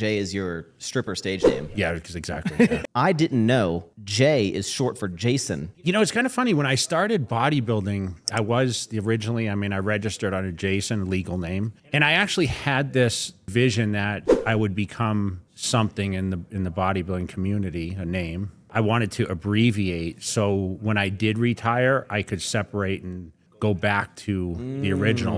Jay is your stripper stage name. Yeah, exactly. yeah. I didn't know Jay is short for Jason. You know, it's kind of funny. When I started bodybuilding, I was originally, I mean, I registered under Jason, legal name. And I actually had this vision that I would become something in the in the bodybuilding community, a name. I wanted to abbreviate so when I did retire, I could separate and go back to the original.